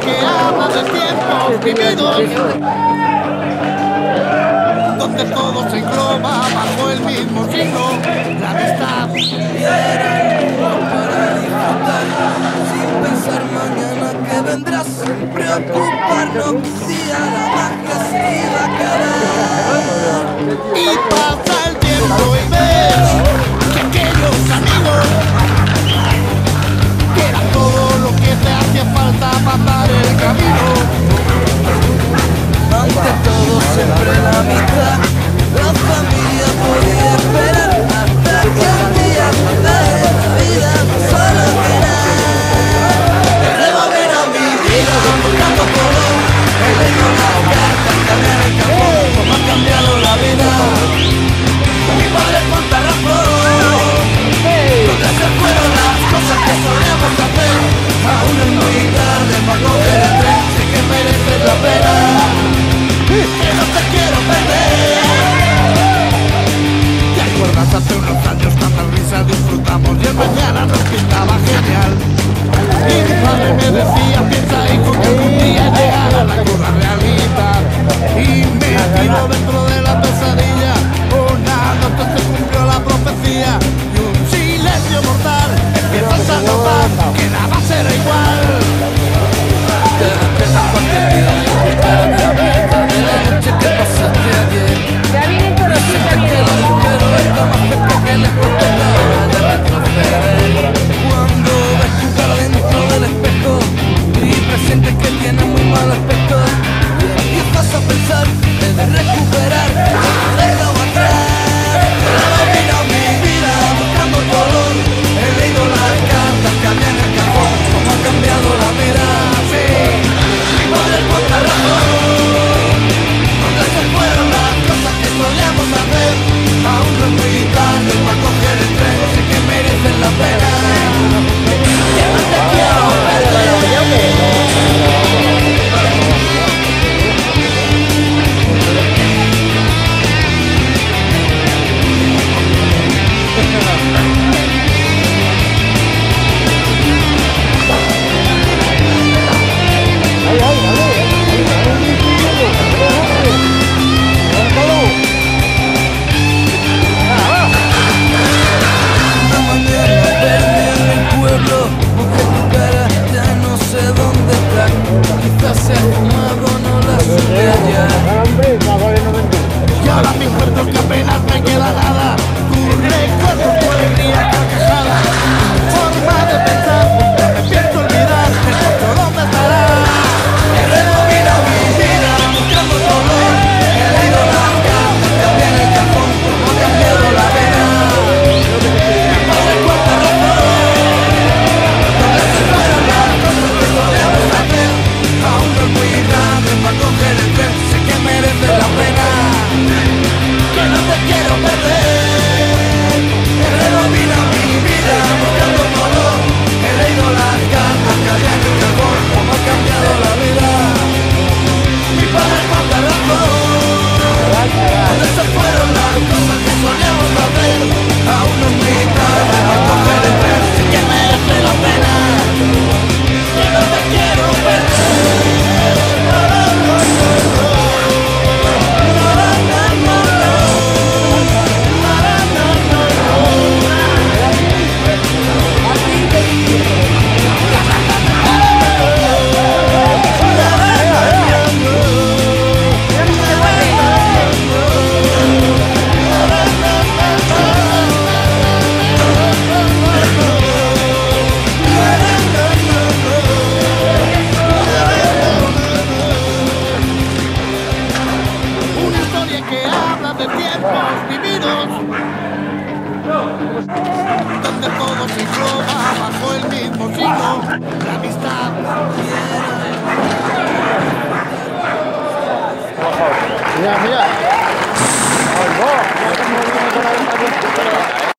que ama de tiempos vividos, donde todo se engloba bajo el mismo signo, la amistad. Era el mundo para disfrutar, sin pensar mañana que vendrás, preocuparnos si a la magia se iba a acabar. Y pasa el tiempo y ves que aquellos amigos buscando color El río, la hogar, cantar el campo Como ha cambiado la vida Mi padre cuánta razón Donde se fueron las cosas que solíamos hacer Aún es muy tarde para coger el tren Sé que mereces la pena Que no te quiero perder ¿Te acuerdas hace unos años tantas risas disfrutamos Y el mañana nos pintaba genial Y mi padre me decía Vamos a darle de tiempos vividos, donde todo se engloba bajo el mismo signo, la amistad. Mira, mira.